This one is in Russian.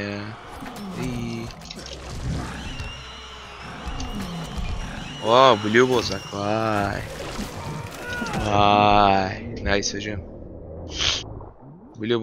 О, Вау, блюбо заклай. Ай, найс уже. Блюбо.